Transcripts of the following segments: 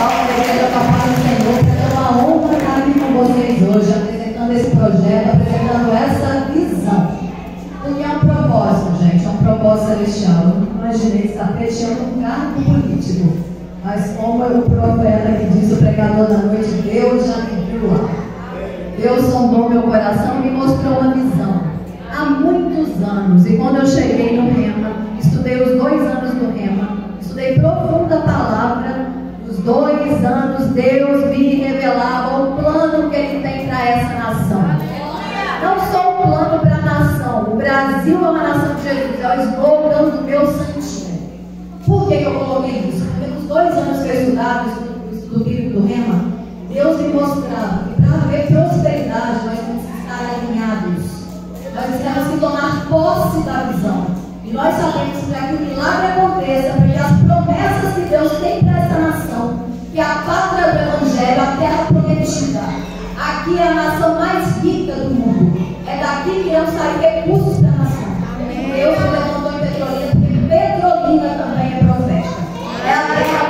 da Igreja da Paz do Senhor. É uma honra estar aqui com vocês hoje, apresentando esse projeto, apresentando essa visão. Porque é um propósito, gente, é um propósito celestial. Eu não imaginei estar fechando um cargo político. Mas como o profeta que disse, o pregador da noite, Deus já me viu lá. Deus sondou meu coração e me mostrou uma visão. Há muitos anos, e quando eu cheguei no Rema, estudei os dois anos do Rema, estudei profunda palavra, os dois anos Deus me revelava o plano que Ele tem para essa nação. Não só um plano para a nação, o Brasil é uma nação de Jesus, é o slogan do meu santinho. Por que, que eu coloquei isso? Porque nos dois anos que eu estudava, o estudo bíblico do Rema, Deus me mostrava que para haver prosperidade nós temos que estar alinhados. Nós temos que tomar posse da visão. E nós sabemos que para que o milagre aconteça, para que as promessas aqui é a nação mais rica do mundo. É daqui que irão sair recursos para a nação. Deus me levantou em Petrolina, porque Petrolina também é profética. É a terra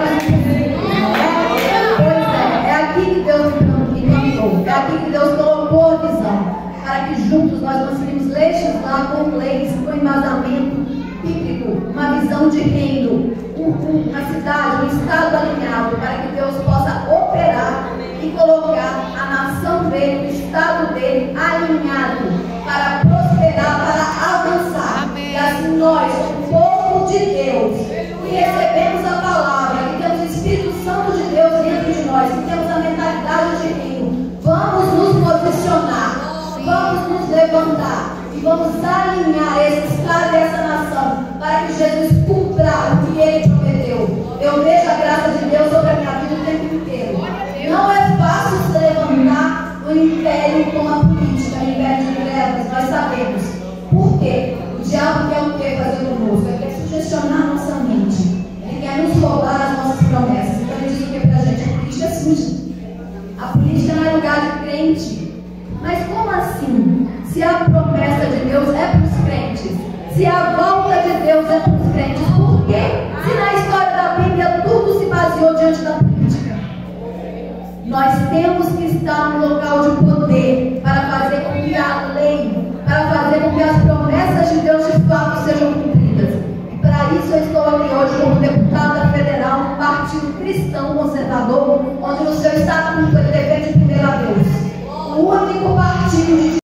Pois é, é aqui que Deus me plantou, é aqui que Deus colocou a visão, para que juntos nós conseguimos legislar com leis, com embasamento bíblico, uma visão de reino, dele, o estado dele alinhado, para prosperar, para avançar. E assim nós, o povo de Deus, que recebemos a palavra, que temos o Espírito Santo de Deus dentro de nós, que temos a mentalidade de reino, vamos nos posicionar, vamos nos levantar e vamos alinhar esse estado e essa nação para que Jesus cumpra o que ele no império com a política, no império de trevas, nós sabemos. Por quê? O diabo quer o que fazer conosco? Ele quer sugestionar nossa mente. Ele quer nos roubar as nossas promessas. Então ele diz o que pra gente? A política é suja. A política não é lugar de crente. Mas como assim? Se a promessa de Deus é para os crentes, se a volta de Deus é para os crentes, por quê? Se na história da Bíblia tudo se baseou diante da. Nós temos que estar no local de poder para fazer com que a lei, para fazer com que as promessas de Deus de fato sejam cumpridas. E para isso eu estou aqui hoje como deputada federal no Partido Cristão Conservador, onde no seu estatuto ele defende primeiro a Deus. O único partido de